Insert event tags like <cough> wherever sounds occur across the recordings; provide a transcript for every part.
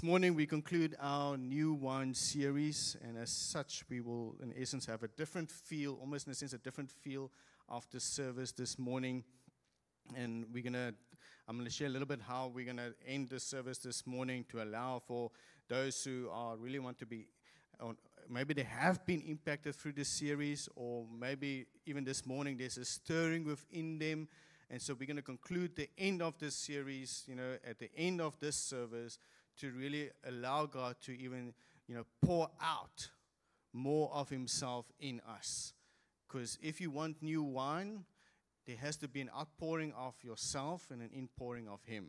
This morning we conclude our new wine series, and as such, we will, in essence, have a different feel, almost in a sense, a different feel after the service this morning. And we're gonna, I'm gonna share a little bit how we're gonna end the service this morning to allow for those who are really want to be, on, maybe they have been impacted through this series, or maybe even this morning there's a stirring within them. And so we're to conclude the end of this series, you know, at the end of this service to really allow God to even, you know, pour out more of Himself in us. Because if you want new wine, there has to be an outpouring of yourself and an inpouring of Him.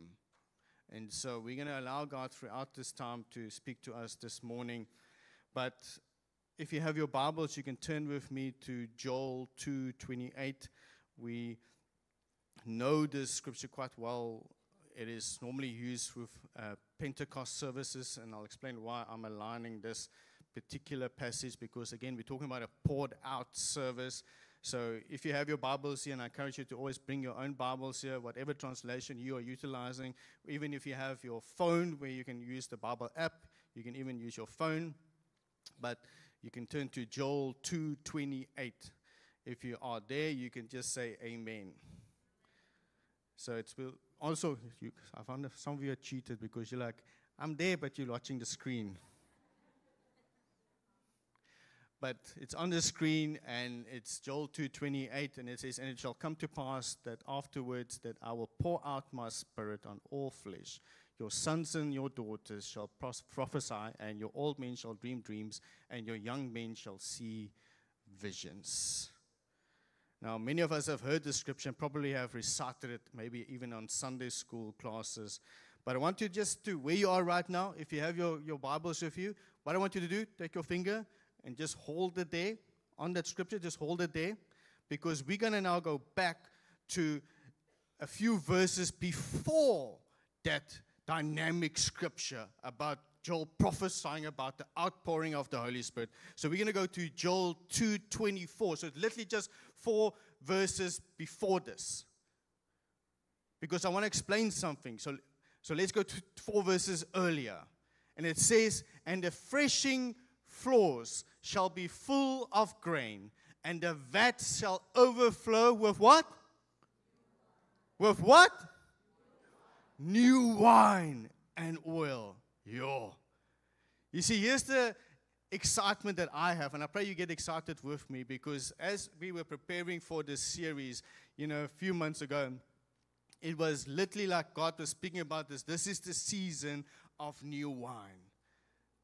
And so we're going to allow God throughout this time to speak to us this morning. But if you have your Bibles, you can turn with me to Joel 2:28. We know this scripture quite well it is normally used with uh, Pentecost services, and I'll explain why I'm aligning this particular passage because, again, we're talking about a poured out service. So, if you have your Bibles here, and I encourage you to always bring your own Bibles here, whatever translation you are utilizing, even if you have your phone where you can use the Bible app, you can even use your phone. But you can turn to Joel 2:28. If you are there, you can just say Amen. So it's also, you, I found some of you are cheated because you're like, I'm there, but you're watching the screen. but it's on the screen, and it's Joel 2:28, and it says, "And it shall come to pass that afterwards that I will pour out my spirit on all flesh. Your sons and your daughters shall prophesy, and your old men shall dream dreams, and your young men shall see visions." Now, many of us have heard the scripture and probably have recited it, maybe even on Sunday school classes. But I want you just to, where you are right now, if you have your, your Bibles with you, what I want you to do, take your finger and just hold it there on that scripture, just hold it there, because we're going to now go back to a few verses before that dynamic scripture about Joel prophesying about the outpouring of the Holy Spirit. So we're going to go to Joel 2:24. So it's literally just four verses before this. Because I want to explain something. So, so let's go to four verses earlier. And it says, And the threshing floors shall be full of grain, and the vats shall overflow with what? With what? New wine and oil. Yo. You see, here's the excitement that I have, and I pray you get excited with me because as we were preparing for this series, you know, a few months ago, it was literally like God was speaking about this. This is the season of new wine.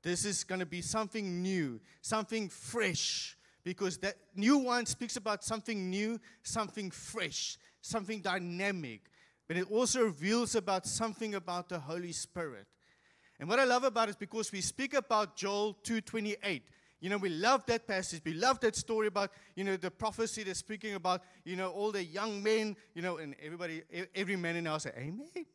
This is going to be something new, something fresh, because that new wine speaks about something new, something fresh, something dynamic, but it also reveals about something about the Holy Spirit. And what I love about it is because we speak about Joel 2:28. You know, we love that passage. We love that story about, you know, the prophecy that's speaking about, you know, all the young men, you know, and everybody, every man in our say, Amen.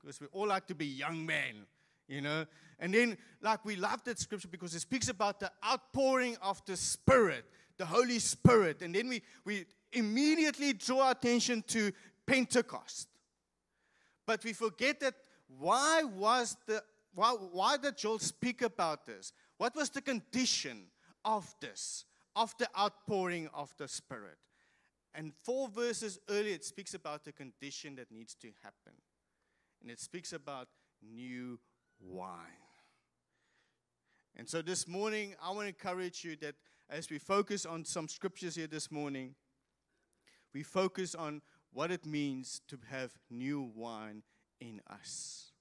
Because we all like to be young men, you know. And then, like, we love that scripture because it speaks about the outpouring of the Spirit, the Holy Spirit. And then we, we immediately draw attention to Pentecost. But we forget that why was the why, why did Joel speak about this? What was the condition of this, of the outpouring of the Spirit? And four verses earlier, it speaks about the condition that needs to happen. And it speaks about new wine. And so this morning, I want to encourage you that as we focus on some scriptures here this morning, we focus on what it means to have new wine in us.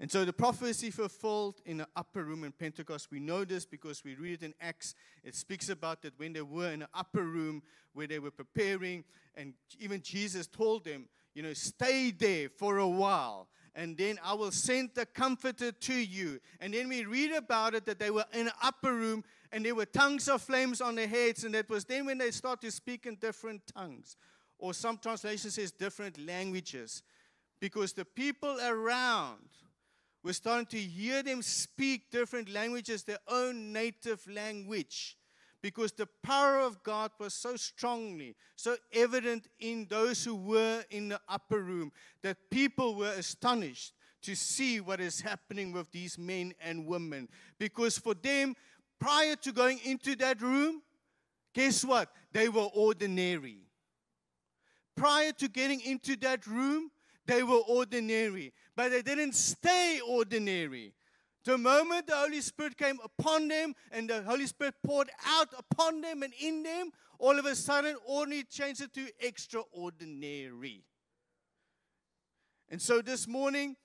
And so the prophecy fulfilled in the upper room in Pentecost, we know this because we read it in Acts. It speaks about that when they were in the upper room where they were preparing, and even Jesus told them, you know, stay there for a while, and then I will send the comforter to you. And then we read about it that they were in the upper room and there were tongues of flames on their heads, and that was then when they start to speak in different tongues. Or some translation says different languages because the people around were starting to hear them speak different languages, their own native language, because the power of God was so strongly, so evident in those who were in the upper room that people were astonished to see what is happening with these men and women. Because for them, prior to going into that room, guess what? They were ordinary. Prior to getting into that room, they were ordinary, but they didn't stay ordinary. The moment the Holy Spirit came upon them and the Holy Spirit poured out upon them and in them, all of a sudden, ordinary changed it to extraordinary. And so this morning,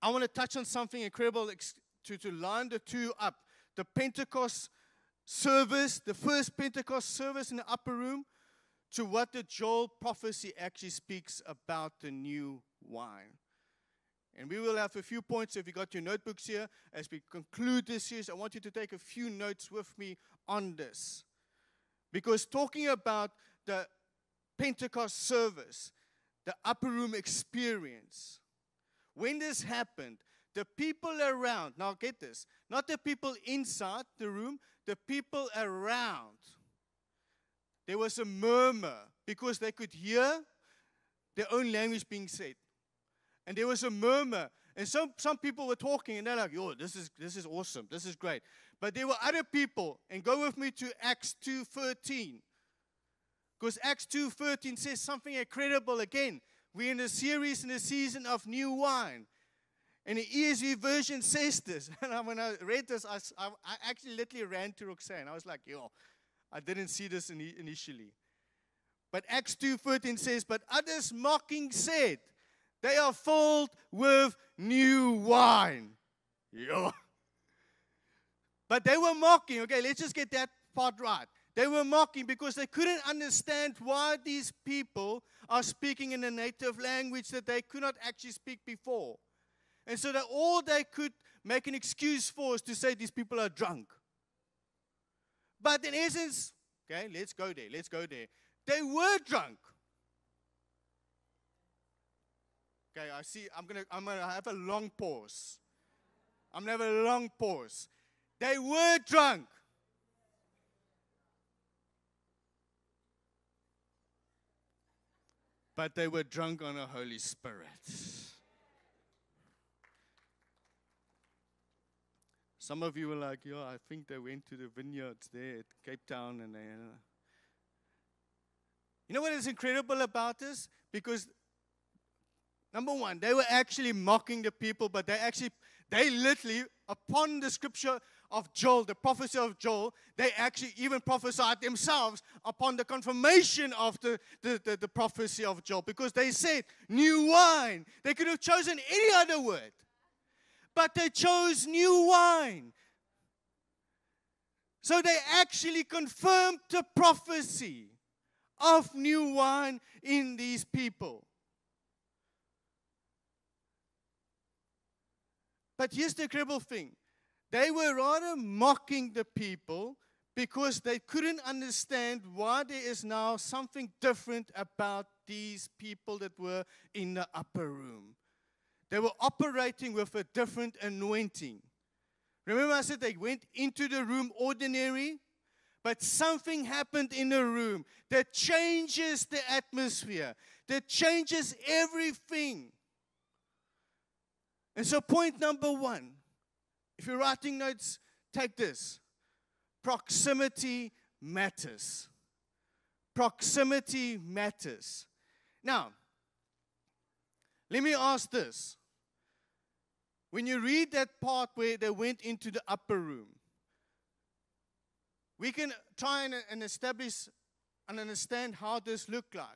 I want to touch on something incredible to, to line the two up. The Pentecost service, the first Pentecost service in the upper room, to what the Joel prophecy actually speaks about the new wine. And we will have a few points if you got your notebooks here as we conclude this series. I want you to take a few notes with me on this. Because talking about the Pentecost service, the upper room experience, when this happened, the people around, now get this, not the people inside the room, the people around, there was a murmur because they could hear their own language being said. And there was a murmur. And some, some people were talking and they're like, yo, this is, this is awesome. This is great. But there were other people. And go with me to Acts 2.13. Because Acts 2.13 says something incredible again. We're in a series in a season of new wine. And the ESV version says this. <laughs> And when I read this, I, I, I actually literally ran to Roxanne. I was like, yo, I didn't see this in, initially. But Acts 2.13 says, But others mocking said, they are filled with new wine. Yeah. But they were mocking. Okay, let's just get that part right. They were mocking because they couldn't understand why these people are speaking in a native language that they could not actually speak before. And so that all they could make an excuse for is to say these people are drunk. But in essence, okay, let's go there, let's go there. They were drunk. Okay, I see. I'm gonna I'm gonna have a long pause. I'm gonna have a long pause. They were drunk. But they were drunk on the Holy Spirit. Some of you were like, yeah, I think they went to the vineyards there at Cape Town and they. Uh, you know what is incredible about this? Because Number one, they were actually mocking the people, but they actually, they literally, upon the scripture of Joel, the prophecy of Joel, they actually even prophesied themselves upon the confirmation of the, the, the, the prophecy of Joel because they said, new wine. They could have chosen any other word, but they chose new wine. So they actually confirmed the prophecy of new wine in these people. But here's the incredible thing they were rather mocking the people because they couldn't understand why there is now something different about these people that were in the upper room. They were operating with a different anointing. Remember, I said they went into the room ordinary, but something happened in the room that changes the atmosphere, that changes everything. And so, point number one if you're writing notes, take this proximity matters. Proximity matters. Now, let me ask this. When you read that part where they went into the upper room, we can try and, establish and understand how this looked like.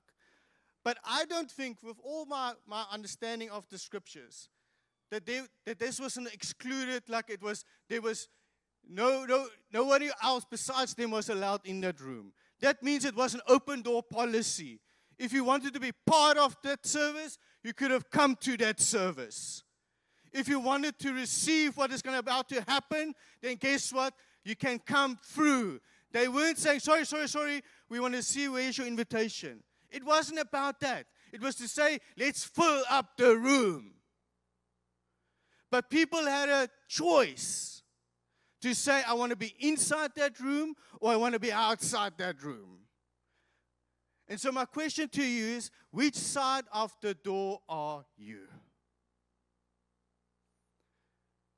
But I don't think, with all my, my understanding of the scriptures, that, they, that this wasn't excluded, like it was, there was no, no, nobody else besides them was allowed in that room. That means it was an open door policy. If you wanted to be part of that service, you could have come to that service. If you wanted to receive what is going to about to happen, then guess what? You can come through. They weren't saying, sorry, sorry, sorry, we want to see where's your invitation. It wasn't about that. It was to say, let's fill up the room. But people had a choice to say, I want to be inside that room or I want to be outside that room. And so, my question to you is which side of the door are you?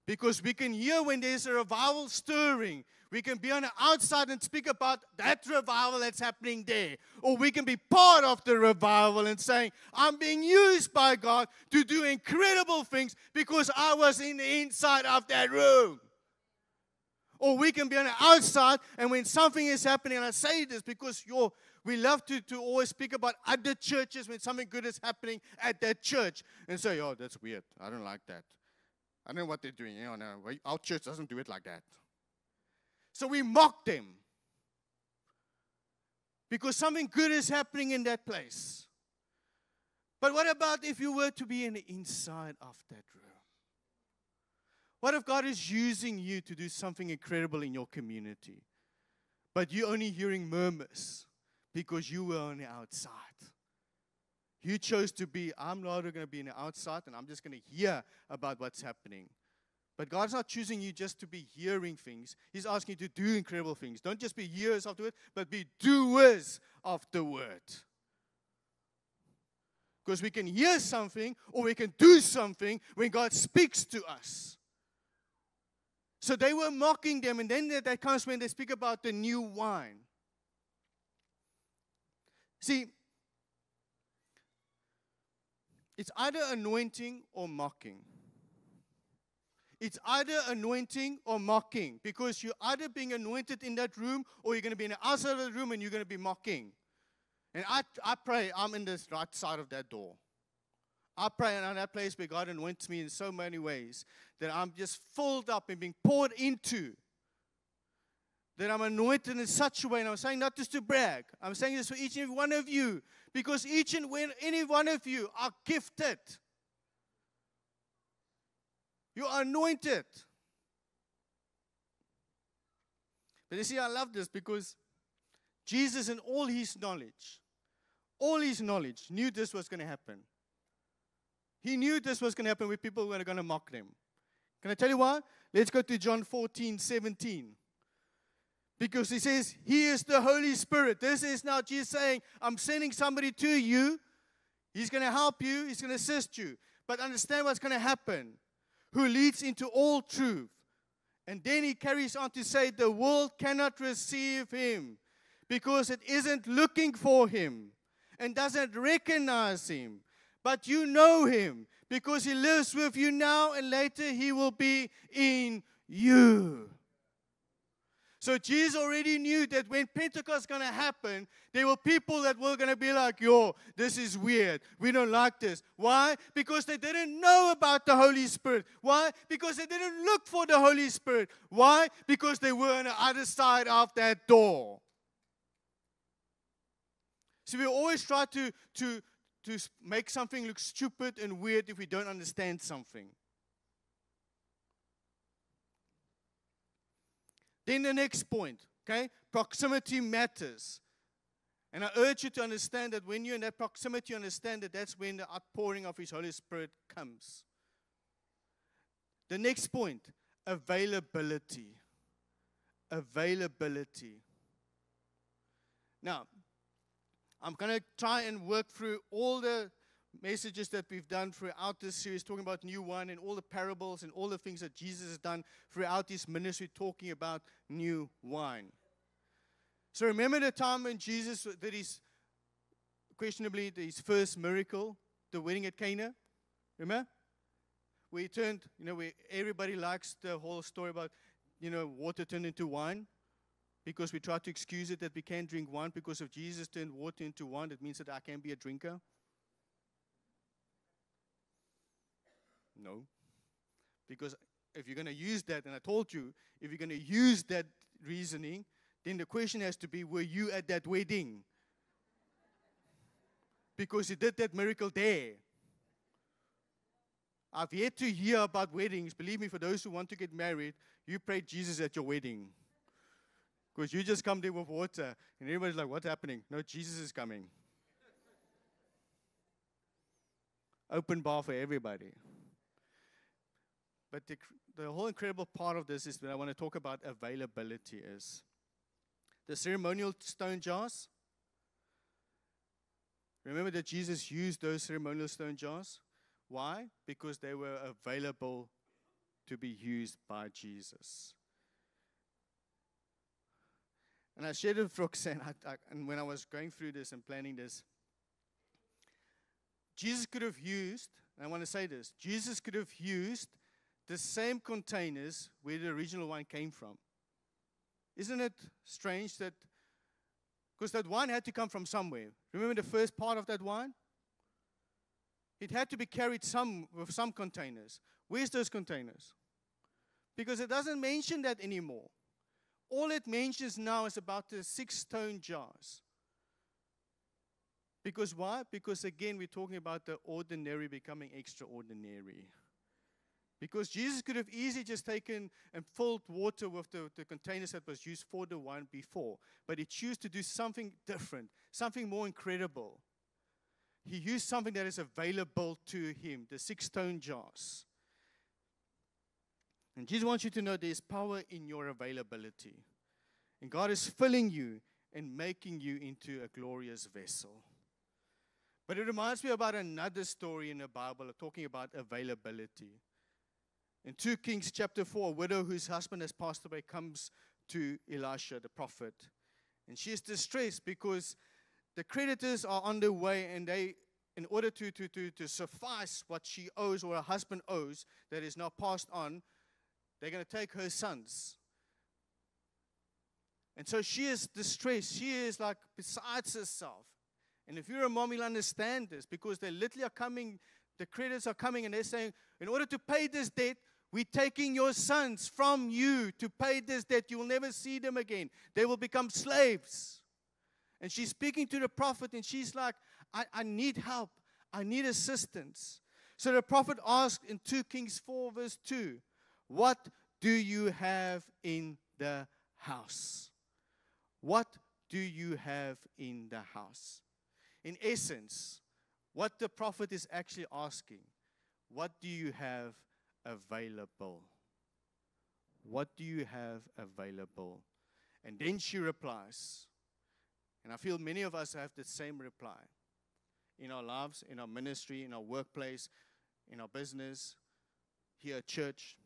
Because we can hear when there's a revival stirring. We can be on the outside and speak about that revival that's happening there. Or we can be part of the revival and saying, I'm being used by God to do incredible things because I was in the inside of that room. Or we can be on the outside and when something is happening, and I say this because you're, we love to, to always speak about other churches when something good is happening at that church and say, oh, that's weird. I don't like that. I don't know what they're doing. You know, no, our church doesn't do it like that. So we mock them because something good is happening in that place. But what about if you were to be in the inside of that room? What if God is using you to do something incredible in your community, but you're only hearing murmurs because you were on the outside? You chose to be, I'm not going to be on the outside and I'm just going to hear about what's happening. But God's not choosing you just to be hearing things. He's asking you to do incredible things. Don't just be hearers of the word, but be doers of the word. Because we can hear something or we can do something when God speaks to us. So they were mocking them, and then that comes when they speak about the new wine. See, it's either anointing or mocking. It's either anointing or mocking because you're either being anointed in that room or you're going to be in the outside of the room and you're going to be mocking. And I, I pray I'm in the right side of that door. I pray in that place where God anoints me in so many ways that I'm just filled up and being poured into. That I'm anointed in such a way, and I'm saying not just to brag, I'm saying this for each and every one of you because each and any one of you are gifted. You are anointed. But you see, I love this because Jesus, in all his knowledge, all his knowledge, knew this was going to happen. He knew this was going to happen with people who were going to mock them. Can I tell you why? Let's go to John 14, 17. Because he says, He is the Holy Spirit. This is now Jesus saying, I'm sending somebody to you. He's going to help you, He's going to assist you. But understand what's going to happen. Who leads into all truth. And then he carries on to say, The world cannot receive him because it isn't looking for him and doesn't recognize him. But you know him because he lives with you now and later he will be in you. So Jesus already knew that when Pentecost going to happen, there were people that were going to be like, yo, this is weird. We don't like this. Why? Because they didn't know about the Holy Spirit. Why? Because they didn't look for the Holy Spirit. Why? Because they were on the other side of that door. So we always try to, to, to make something look stupid and weird if we don't understand something. Then the next point, okay? Proximity matters. And I urge you to understand that when you're in that proximity, understand that that's when the outpouring of His Holy Spirit comes. The next point availability. Availability. Now, I'm going to try and work through all the messages that we've done throughout this series, talking about new wine and all the parables and all the things that Jesus has done throughout his ministry, talking about new wine. So remember the time when Jesus did his questionably his first miracle, the wedding at Cana? Remember? We turned, you know, we, everybody likes the whole story about, you know, water turned into wine because we try to excuse it that we can't drink wine because if Jesus turned water into wine, that means that I can be a drinker. No. Because if you're going to use that, and I told you, if you're going to use that reasoning, then the question has to be were you at that wedding? Because he did that miracle there. I've yet to hear about weddings. Believe me, for those who want to get married, you pray Jesus at your wedding. Because you just come there with water, and everybody's like, What's happening? No, Jesus is coming. Open bar for everybody. But the, the whole incredible part of this is that I want to talk about availability is the ceremonial stone jars. Remember that Jesus used those ceremonial stone jars? Why? Because they were available to be used by Jesus. And I shared it with Roxanne, I, I, and when I was going through this and planning this, Jesus could have used, I want to say this, Jesus could have used the same containers where the original wine came from. Isn't it strange that, because that wine had to come from somewhere. Remember the first part of that wine? It had to be carried some with some containers. Where's those containers? Because it doesn't mention that anymore. All it mentions now is about the six stone jars. Because why? Because again, we're talking about the ordinary becoming extraordinary. Because Jesus could have easily just taken and filled water with the, the containers that was used for the wine before. But he chose to do something different, something more incredible. He used something that is available to him, the six stone jars. And Jesus wants you to know there's power in your availability. And God is filling you and making you into a glorious vessel. But it reminds me about another story in the Bible talking about availability. In 2 Kings chapter 4, a widow whose husband has passed away comes to Elisha, the prophet. And she is distressed because the creditors are on their way and they, in order to, to, to, to suffice what she owes or her husband owes that is now passed on, they're going to take her sons. And so she is distressed. She is like besides herself. And if you're a mom, you'll understand this because they literally are coming, the creditors are coming and they're saying, in order to pay this debt, we're taking your sons from you to pay this debt. You will never see them again. They will become slaves. And she's speaking to the prophet, and she's like, I, I need help. I need assistance. So the prophet asked in 2 Kings 4, verse 2, What do you have in the house? What do you have in the house? In essence, what the prophet is actually asking, what do you have available? What do you have available? And then she replies, and I feel many of us have the same reply in our lives, in our ministry, in our workplace, in our business, here at church.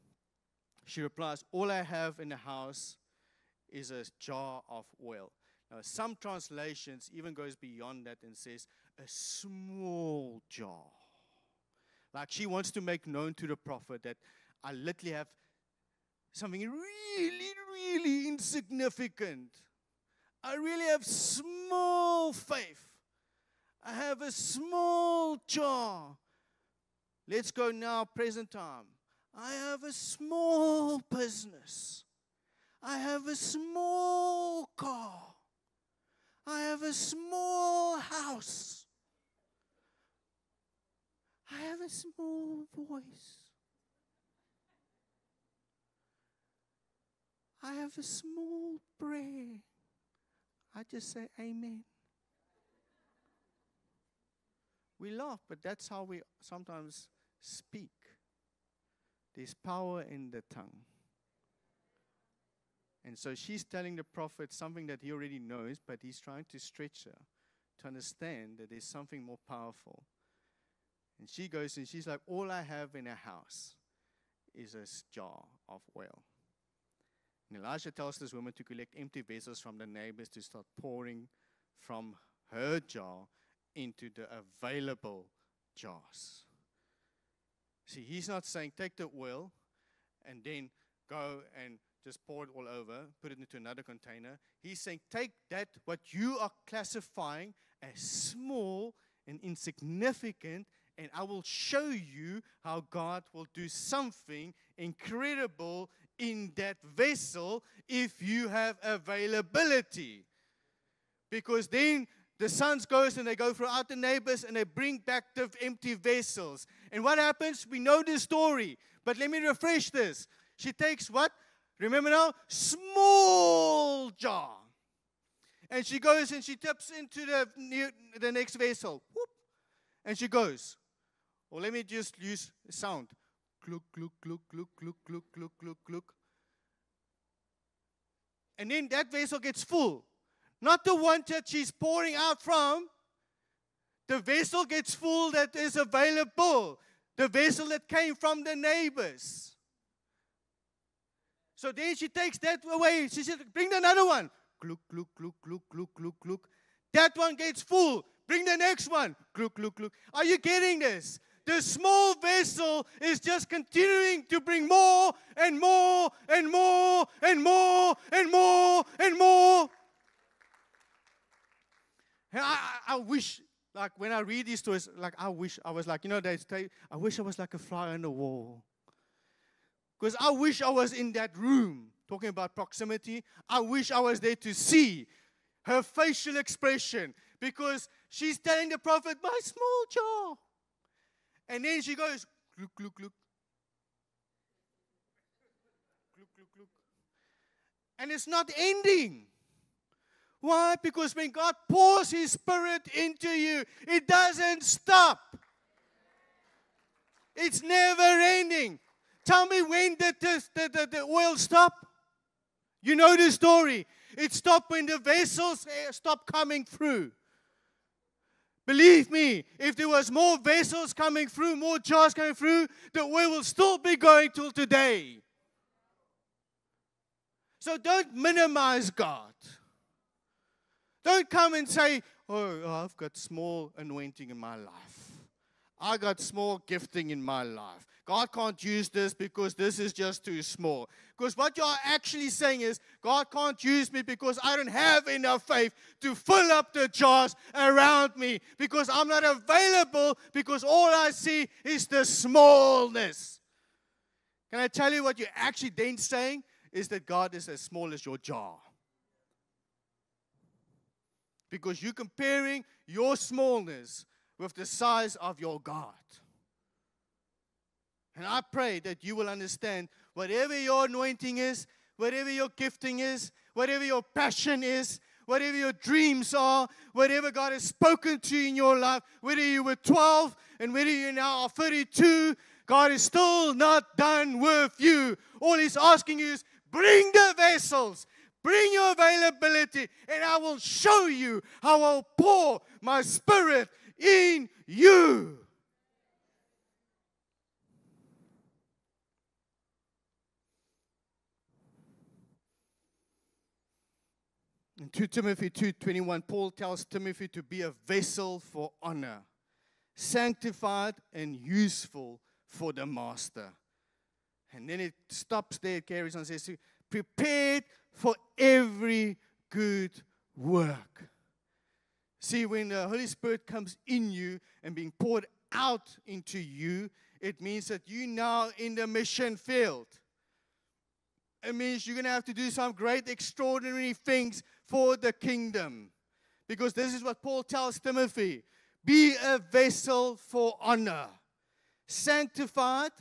She replies, All I have in the house is a jar of oil. Now, some translations even goes beyond that and says a small jar. Like she wants to make known to the prophet that I literally have something really, really insignificant. I really have small faith. I have a small jar. Let's go now, present time. I have a small business. I have a small car. I have a small house. I have a small voice. I have a small prayer. I just say amen. We laugh, but that's how we sometimes speak. There's power in the tongue. And so she's telling the prophet something that he already knows, but he's trying to stretch her to understand that there's something more powerful. And she goes and she's like, All I have in a house is a jar of oil. And Elisha tells this woman to collect empty vessels from the neighbors to start pouring from her jar into the available jars. See, he's not saying take the oil and then go and just pour it all over, put it into another container. He's saying take that, what you are classifying as small and insignificant, and I will show you how God will do something incredible in that vessel if you have availability. Because then the sons goes and they go throughout the neighbors and they bring back the empty vessels. And what happens? We know the story. But let me refresh this. She takes what? Remember now? Small jar. And she goes and she tips into the, new, the next vessel. Whoop. And she goes. Or let me just use sound. Gluk, gluk, gluk, gluk, gluk, gluk, gluk, gluk, gluk. And then that vessel gets full. Not the one that she's pouring out from. The vessel gets full that is available. The vessel that came from the neighbors. So then she takes that away. She said, Bring the another one. Gluk, gluk, gluk, gluk, gluk, gluk, gluk. That one gets full. Bring the next one. Gluk, gluk, gluk. Are you getting this? The small vessel is just continuing to bring more and more and more and more and more and more. And I, I wish, like, when I read these stories, like, I wish I was like, you know, they say, I wish I was like a fly on the wall. Because I wish I was in that room talking about proximity. I wish I was there to see her facial expression because she's telling the prophet, My small jar. And then she goes, Look, look, look. Look, look, look. And it's not ending. Why? Because when God pours His Spirit into you, it doesn't stop. It's never ending. Tell me when did the, the, the, the oil stop? You know the story. It stopped when the vessels eh, stopped coming through. Believe me, if there was more vessels coming through, more jars coming through, the oil will still be going till today. So don't minimize God. Don't come and say, Oh, I've got small anointing in my life. I got small gifting in my life. God can't use this because this is just too small. Because what you're actually saying is, God can't use me because I don't have enough faith to fill up the jars around me. Because I'm not available because all I see is the smallness. Can I tell you what you're actually then saying? Is that God is as small as your jar. Because you're comparing your smallness with the size of your God. And I pray that you will understand whatever your anointing is, whatever your gifting is, whatever your passion is, whatever your dreams are, whatever God has spoken to you in your life, whether you were 12 and whether you now are 32, God is still not done with you. All He's asking you is bring the vessels, bring your availability, and I will show you how I'll pour my spirit in you. In 2 Timothy 2:21, Paul tells Timothy to be a vessel for honor, sanctified and useful for the master. And then it stops there, it carries on, says, prepared for every good work. See, when the Holy Spirit comes in you and being poured out into you, it means that you now in the mission field. It means you're going to have to do some great, extraordinary things for the kingdom. Because this is what Paul tells Timothy be a vessel for honor, sanctified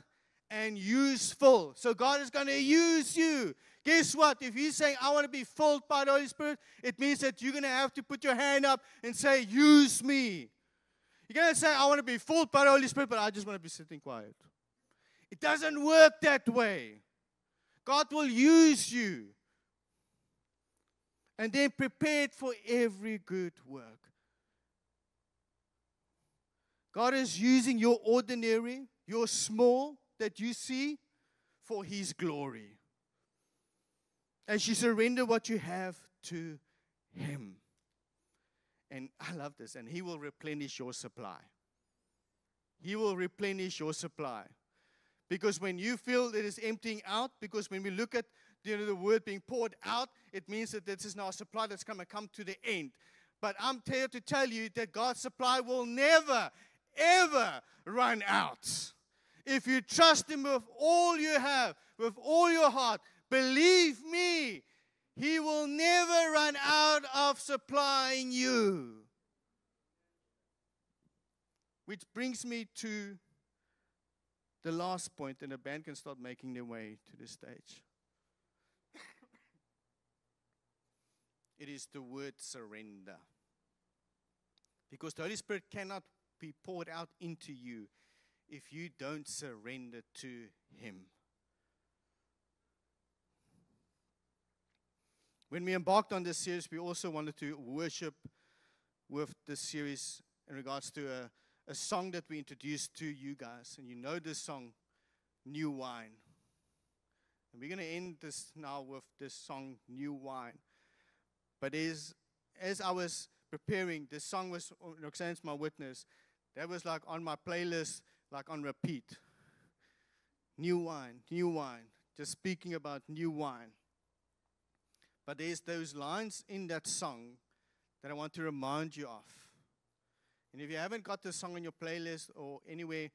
and useful. So God is going to use you. Guess what? If you're saying, I want to be filled by the Holy Spirit, it means that you're going to have to put your hand up and say, Use me. You're going to say, I want to be filled by the Holy Spirit, but I just want to be sitting quiet. It doesn't work that way. God will use you and then prepared for every good work. God is using your ordinary, your small that you see for His glory. As you surrender what you have to Him. And I love this. And He will replenish your supply. He will replenish your supply. Because when you feel it is emptying out, because when we look at you know, the word being poured out, it means that this is now a supply that's going to come to the end. But I'm here to tell you that God's supply will never, ever run out. If you trust Him with all you have, with all your heart, believe me, He will never run out of supplying you. Which brings me to the last point, and the band can start making their way to the stage. It is the word surrender. Because the Holy Spirit cannot be poured out into you if you don't surrender to Him. When we embarked on this series, we also wanted to worship with this series in regards to a, a song that we introduced to you guys. And you know this song, New Wine. And we're going to end this now with this song, New Wine. But as, as I was preparing, this song was, uh, Roxanne's my witness, that was like on my playlist, like on repeat. New wine, new wine, just speaking about new wine. But there's those lines in that song that I want to remind you of. And if you haven't got the song on your playlist or anywhere,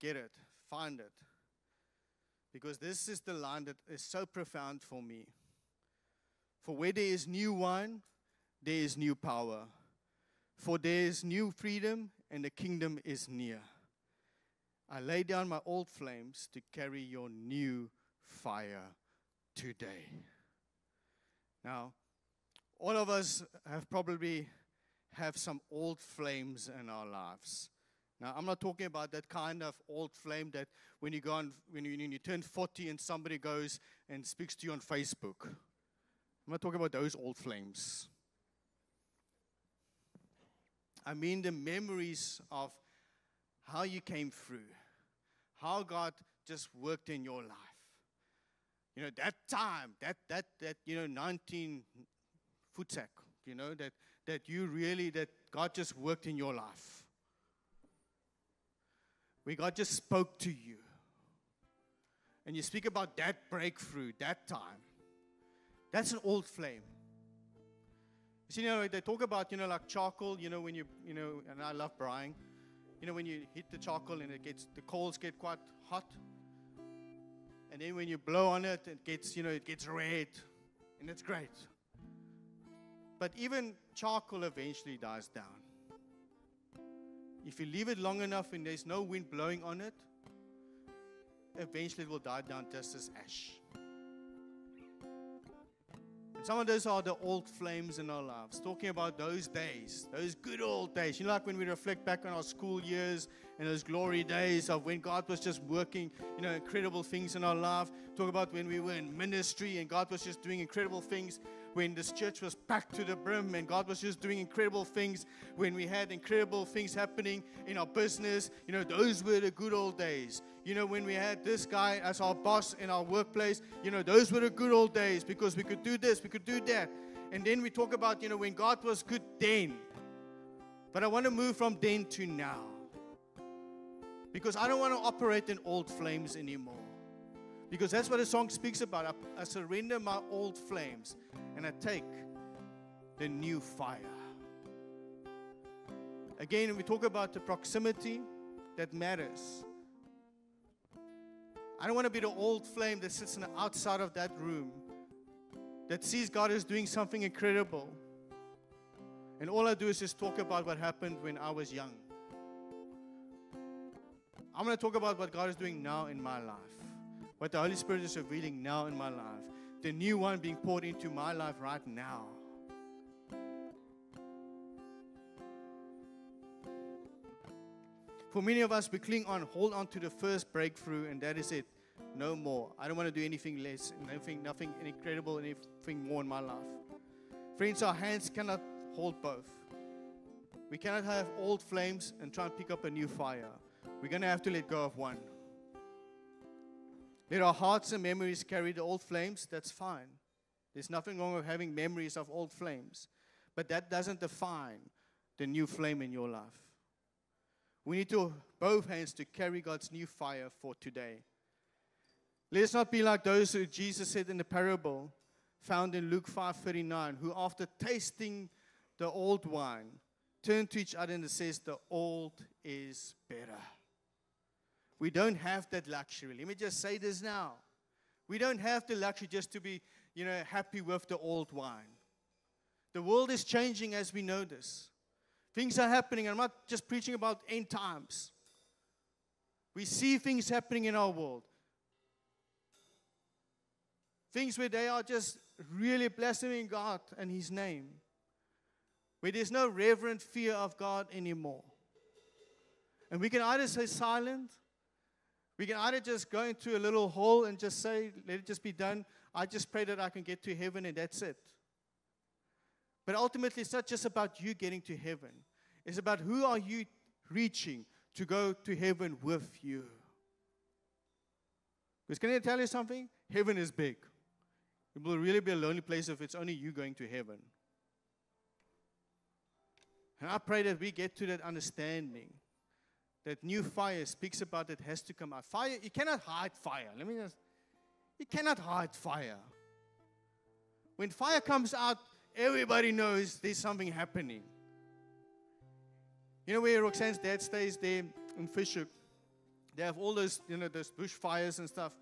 get it, find it. Because this is the line that is so profound for me. For where there is new wine, there is new power. For there is new freedom, and the kingdom is near. I lay down my old flames to carry your new fire today. Now, all of us have probably have some old flames in our lives. Now, I'm not talking about that kind of old flame that when you go on, when you, when you turn 40 and somebody goes and speaks to you on Facebook. I'm not talking about those old flames. I mean the memories of how you came through, how God just worked in your life. You know, that time, that, that, that, you know, 19 voetsek, you know, that, that you really, that God just worked in your life. Where God just spoke to you. And you speak about that breakthrough, that time. That's an old flame. You see, you know, they talk about, you know, like charcoal, you know, when you, you know, and I love braaiing. You know, when you hit the charcoal and it gets, the coals get quite hot. And then when you blow on it, it gets, you know, it gets red. And it's great. But even charcoal eventually dies down. If you leave it long enough and there's no wind blowing on it, eventually it will die down just as ash. Some of those are the old flames in our lives, talking about those days, those good old days. You know, like when we reflect back on our school years and those glory days of when God was just working, you know, incredible things in our life. Talk about when we were in ministry and God was just doing incredible things when this church was packed to the brim and God was just doing incredible things, when we had incredible things happening in our business. You know, those were the good old days. You know, when we had this guy as our boss in our workplace, you know, those were the good old days because we could do this, we could do that. And then we talk about, you know, when God was good then. But I want to move from then to now. Because I don't want to operate in old flames anymore. Because that's what the song speaks about. I, I surrender my old flames and I take the new fire. Again, we talk about the proximity that matters. I don't want to be the old flame that sits on the outside of that room that sees God is doing something incredible. And all I do is just talk about what happened when I was young. I'm going to talk about what God is doing now in my life, what the Holy Spirit is revealing now in my life the new one being poured into my life right now. For many of us, we cling on, hold on to the first breakthrough, and that is it. No more. I don't want to do anything less, nothing, nothing incredible, anything more in my life. Friends, our hands cannot hold both. We cannot have old flames and try and pick up a new fire. We're going to have to let go of one. Let our hearts and memories carry the old flames, that's fine. There's nothing wrong with having memories of old flames. But that doesn't define the new flame in your life. We need to both hands to carry God's new fire for today. Let us not be like those who Jesus said in the parable found in Luke 5:39, who after tasting the old wine, turn to each other and says, The old is better. We don't have that luxury. Let me just say this now. We don't have the luxury just to be, you know, happy with the old wine. The world is changing as we know this. Things are happening. I'm not just preaching about end times. We see things happening in our world. Things where they are just really blaspheming God and His name. Where there's no reverent fear of God anymore. And we can either stay silent we can either just go into a little hole and just say, let it just be done. I just pray that I can get to heaven and that's it. But ultimately, it's not just about you getting to heaven. It's about who are you reaching to go to heaven with you. Because can I tell you something? Heaven is big. It will really be a lonely place if it's only you going to heaven. And I pray that we get to that understanding that new fire speaks about that has to come out. Fire, you cannot hide fire. Let me just, you cannot hide fire. When fire comes out, everybody knows there's something happening. You know where Roxanne's dad stays there in Fish Hoek? They have all those, you know, those bushfires and stuff.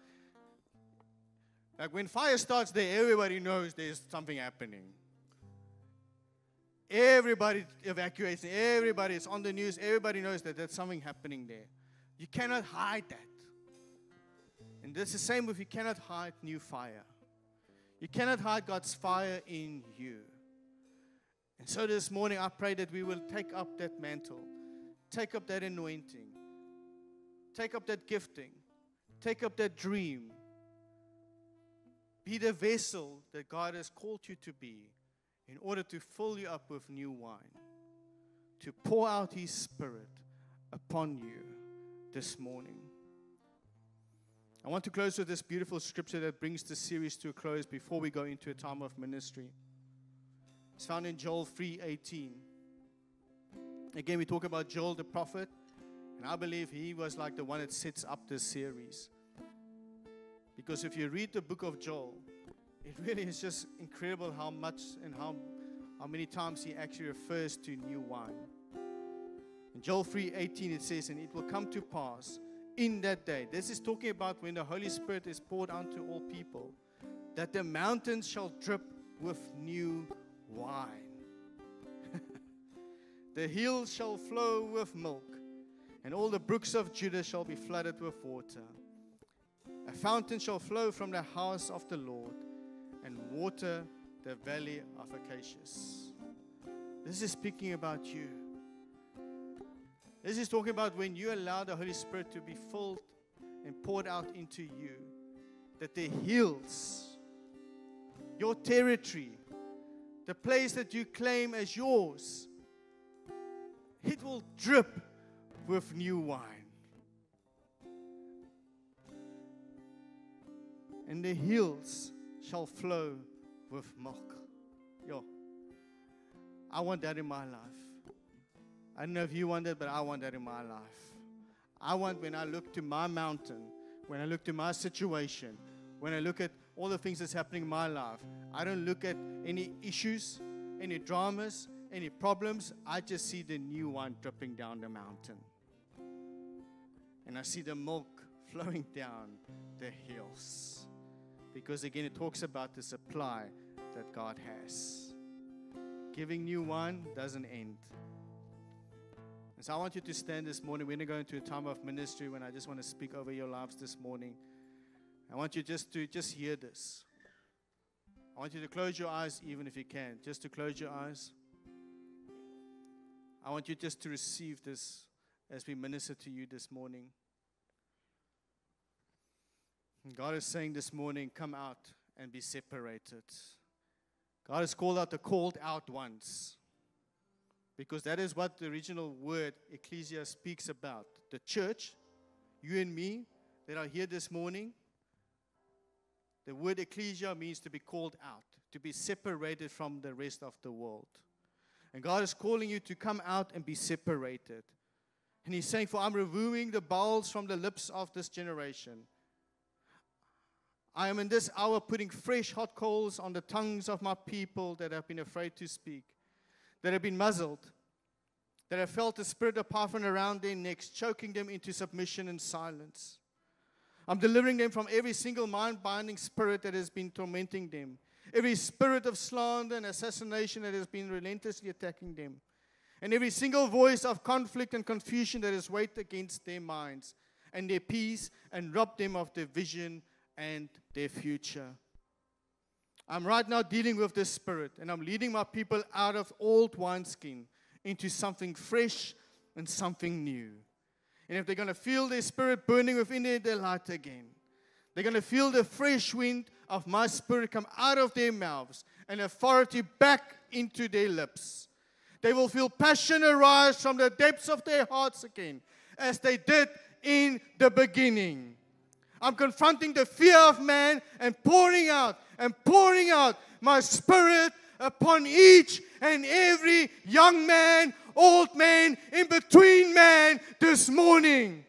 Like when fire starts there, everybody knows there's something happening. Everybody evacuates. Everybody is on the news. Everybody knows that there's something happening there. You cannot hide that. And this is the same with you cannot hide new fire. You cannot hide God's fire in you. And so this morning, I pray that we will take up that mantle, take up that anointing, take up that gifting, take up that dream. Be the vessel that God has called you to be in order to fill you up with new wine, to pour out His Spirit upon you this morning. I want to close with this beautiful scripture that brings the series to a close before we go into a time of ministry. It's found in Joel 3:18. Again, we talk about Joel the prophet, and I believe he was like the one that sets up this series. Because if you read the book of Joel, it really is just incredible how much and how, how many times he actually refers to new wine. In Joel 3:18 it says, And it will come to pass in that day. This is talking about when the Holy Spirit is poured onto all people, that the mountains shall drip with new wine. <laughs> the hills shall flow with milk, and all the brooks of Judah shall be flooded with water. A fountain shall flow from the house of the Lord and water the valley of Acacias. This is speaking about you. This is talking about when you allow the Holy Spirit to be filled and poured out into you, that the hills, your territory, the place that you claim as yours, it will drip with new wine. And the hills shall flow with milk. Yo, I want that in my life. I don't know if you want that, but I want that in my life. I want when I look to my mountain, when I look to my situation, when I look at all the things that's happening in my life, I don't look at any issues, any dramas, any problems. I just see the new one dripping down the mountain. And I see the milk <laughs> flowing down the hills. Because again, it talks about the supply that God has. Giving new wine doesn't end. And so I want you to stand this morning. We're going to go into a time of ministry when I just want to speak over your lives this morning. I want you just to just hear this. I want you to close your eyes, even if you can, just to close your eyes. I want you just to receive this as we minister to you this morning. God is saying this morning, come out and be separated. God has called out the called out ones. Because that is what the original word ecclesia speaks about. The church, you and me, that are here this morning. The word ecclesia means to be called out, to be separated from the rest of the world. And God is calling you to come out and be separated. And He's saying, For I'm removing the bowels from the lips of this generation. I am in this hour putting fresh hot coals on the tongues of my people that have been afraid to speak, that have been muzzled, that have felt the spirit of Python around their necks, choking them into submission and silence. I'm delivering them from every single mind binding spirit that has been tormenting them, every spirit of slander and assassination that has been relentlessly attacking them, and every single voice of conflict and confusion that has weighed against their minds and their peace and robbed them of their vision and their future. I'm right now dealing with this spirit, and I'm leading my people out of old wineskin into something fresh and something new. And if they're going to feel their spirit burning within their delight again, they're going to feel the fresh wind of my spirit come out of their mouths and authority back into their lips. They will feel passion arise from the depths of their hearts again, as they did in the beginning. I'm confronting the fear of man and pouring out and pouring out my spirit upon each and every young man, old man, in between man this morning.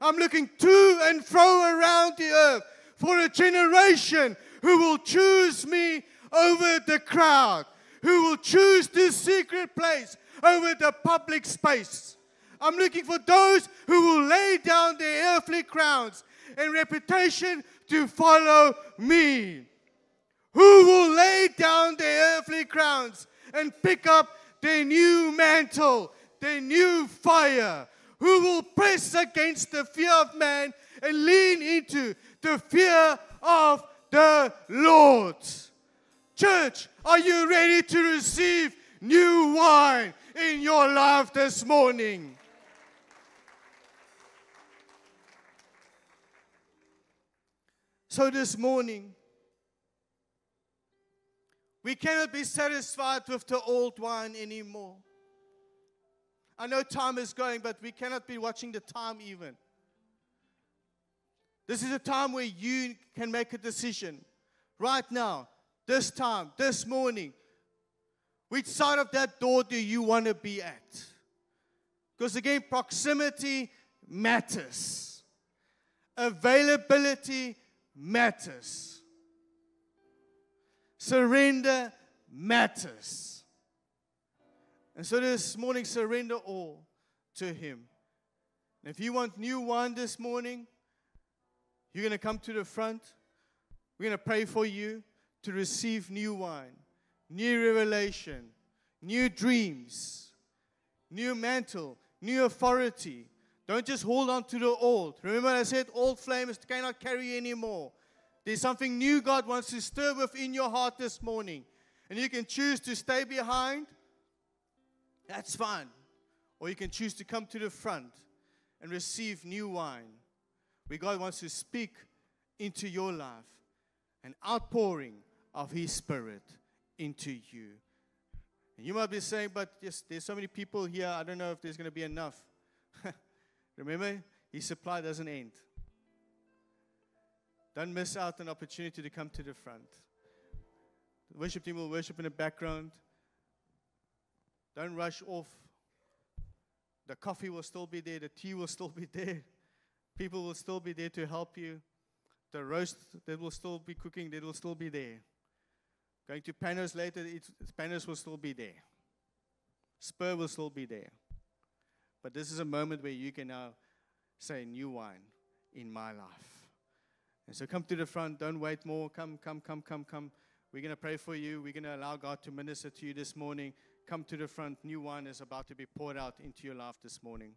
I'm looking to and fro around the earth for a generation who will choose me over the crowd, who will choose this secret place over the public space. I'm looking for those who will lay down their earthly crowns and reputation to follow me. Who will lay down their earthly crowns and pick up their new mantle, their new fire? Who will press against the fear of man and lean into the fear of the Lord? Church, are you ready to receive new wine in your life this morning? So, this morning, we cannot be satisfied with the old wine anymore. I know time is going, but we cannot be watching the time even. This is a time where you can make a decision right now, this time, this morning. Which side of that door do you want to be at? Because again, proximity matters, availability matters, surrender matters. And so this morning, surrender all to Him. And if you want new wine this morning, you're going to come to the front. We're going to pray for you to receive new wine, new revelation, new dreams, new mantle, new authority. Don't just hold on to the old. Remember, I said old flames cannot carry anymore. There's something new God wants to stir within your heart this morning. And you can choose to stay behind. That's fine. Or you can choose to come to the front and receive new wine where God wants to speak into your life, an outpouring of His Spirit into you. And you might be saying, but yes, there's so many people here, I don't know if there's going to be enough. Remember, His supply doesn't end. Don't miss out an opportunity to come to the front. The worship team will worship in the background. Don't rush off. The coffee will still be there, the tea will still be there. People will still be there to help you. The roast that will still be cooking, that will still be there. Going to Panos later, it's, Panos will still be there. Spur will still be there. But this is a moment where you can now say, New wine in my life. And so come to the front. Don't wait more. Come, come, come, come, come. We're going to pray for you. We're going to allow God to minister to you this morning. Come to the front. New wine is about to be poured out into your life this morning.